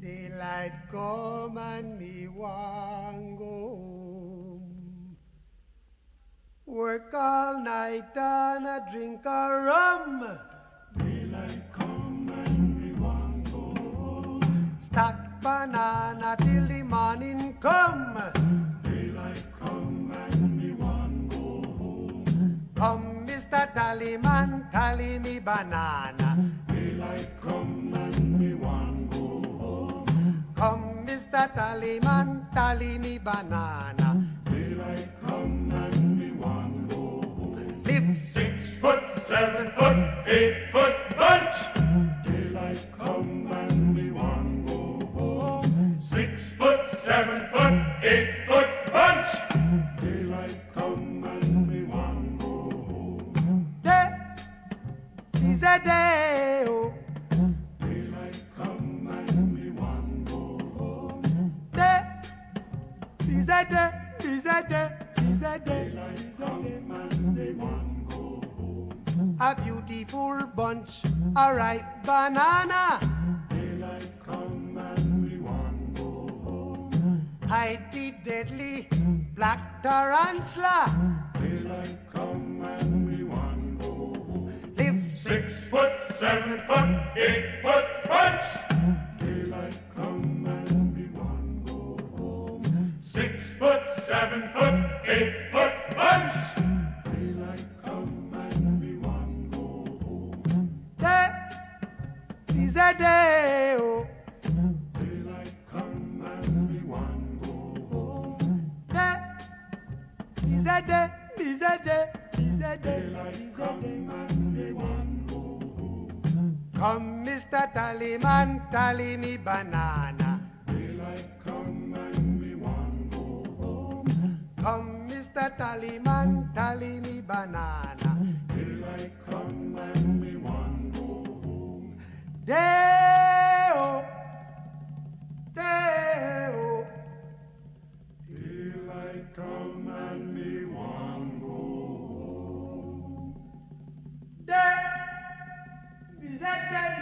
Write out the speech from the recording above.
Daylight come and me want go home. Work all night and a drink a rum. Daylight come and we want go home. Stack banana till the morning come. Tallyman, tally me banana. Daylight come and we want go home. Come, Mr. Tallyman, tally me banana. Daylight come and we want go home. Live Six foot, seven foot, eight foot bunch. Daylight come and we want go home. Six foot, seven foot, eight foot is a day. Oh. Daylight come and we want go home. Day is a day, is a day, is a day, Daylight come and want go home. A beautiful bunch, a ripe banana. Daylight come and we want go home. Hide the deadly black tarantula. Daylight seven foot, eight foot bunch. Daylight come and we want go home. Six foot, seven foot, eight foot bunch. Daylight come and we want go home. day is a day. Oh. Daylight come and we want go home. Day is a day, is a day, is a day, Daylight come and go home. Come, Mr. Tallyman, tally me banana. Daylight come and we want go home. Come, Mr. Tallyman, tally me banana. Let them